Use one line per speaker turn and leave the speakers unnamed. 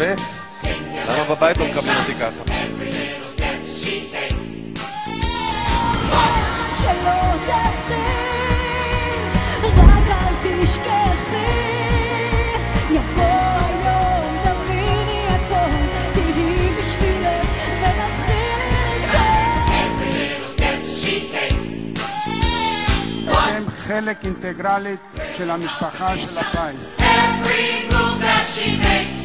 יפה. למה בבית לא מקבלים אותי ככה?
שלא תפחי, רק אל תשכחי.
אתם חלק אינטגרלי של המשפחה של הפיס.
Every move that she makes